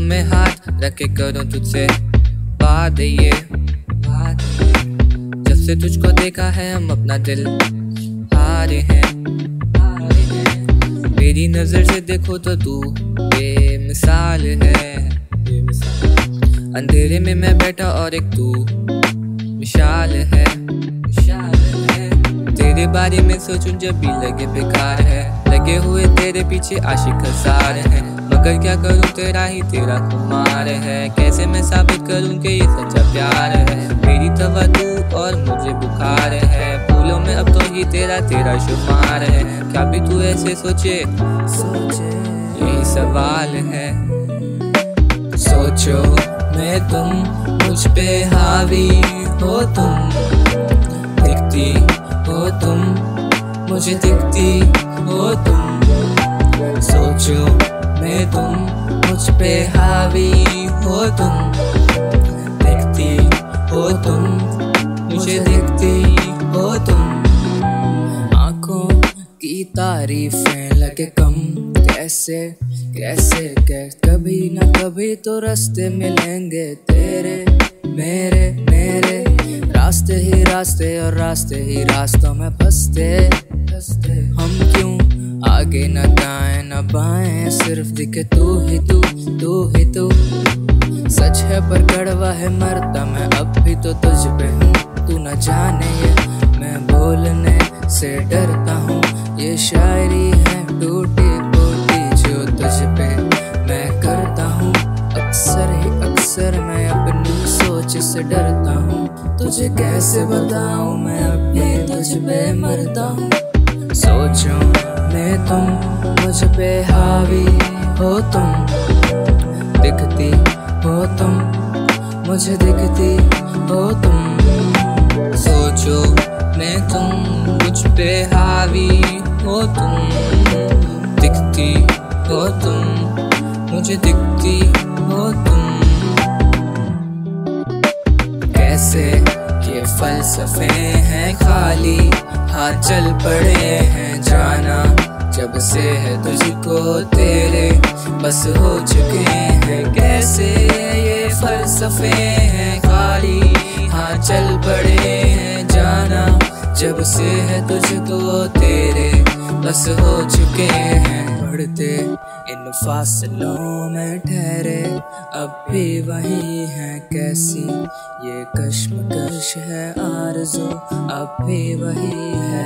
में हाथ रखे करूँ तुझसे बात ये। बात जब से तुझको देखा है हम अपना दिल हारे हैं। मेरी नज़र से देखो तो तू बेमिसाल है। अंधेरे में मैं बैठा और एक तू विशाल है। है तेरे बारे में सोचूं जब भी लगे बेकार है। लगे हुए तेरे पीछे आशिक हज़ार है। मगर क्या करूँ तेरा ही तेरा कुमार है? कैसे मैं साबित करूँ कि ये सच्चा प्यार है? मेरी तवा तू और मुझे बुखार है। फूलों में अब तो ही तेरा तेरा शुमार है। क्या भी तू ऐसे सोचे? सोचे। यही सवाल है। सोचो मैं तुम मुझ पे हावी हो तुम। दिखती हो तुम मुझे दिखती हो तुम, मुझे दिखती हो तुम। आँखों की तारीफें लगे कम। कैसे कैसे कैसे कभी ना कभी तो रास्ते मिलेंगे तेरे, मेरे मेरे। रास्ते ही रास्ते और रास्ते ही रास्तों में फंसते। हम क्यों आगे न दाएँ न बाएँ? सिर्फ़ दिखे तू ही तू तू ही तू। सच है पर कड़वा है मरता मैं अब भी तो तुझ पे हूँ। तू न जाने ये मैं बोलने से डरता हूँ। ये शायरी है टूटी फूटी जो तुझ पे मैं करता हूँ। अक्सर ही अक्सर मैं अपनी सोच से डरता हूँ। तुझे कैसे बताऊँ मैं अभी तुझ पे मरता हूँ। सोचो मैं तुम, मुझ पे हावी हो तुम। मुझे दिखती हो तुम। सोचो मैं तुम, मुझ पे हावी हो तुम। दिखती हो तुम, मुझे दिखती हो तुम। कैसे ये फलसफे हैं खाली, हाथ चल पड़े हैं जाना। जब से है तुझको तेरे, बस हो चुके हैं। कैसे ये फलसफे हैं? खाली हाँ चल पड़े हैं जाना। जब से है तुझको तेरे, बस हो चुके हैं। बढ़ते इन फासलों में ठहरे, अब भी वही है। कैसी ये कश्मकश है आरज़ू, अब भी वही है